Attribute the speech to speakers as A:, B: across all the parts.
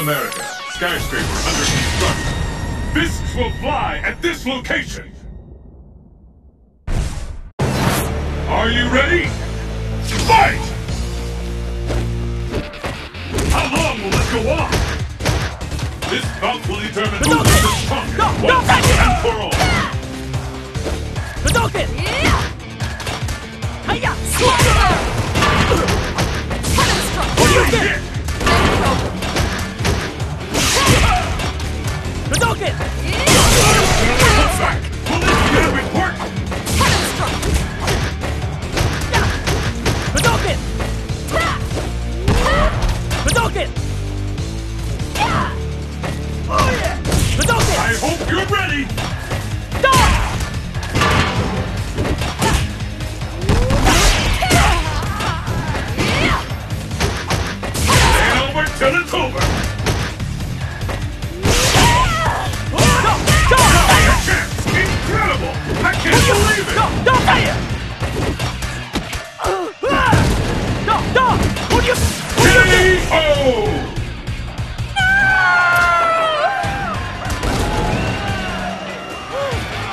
A: skyscraper under construction. Fists will fly at this location. Are you ready? Fight! How long will this go on? This bout will determine who is the strongest
B: No, no,
A: once and for all.
B: Hadouken! Hiya!
A: Hadouken!
B: Hadouken! Hadouken! Hadouken!
A: I hope you're ready!
B: Stop!
A: Stay over till it's over!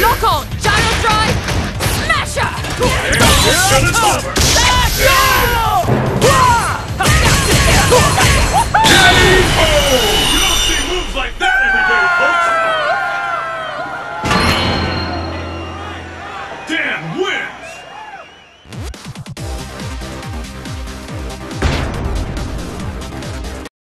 C: Lock on! Gyro drive! Smasher!
A: And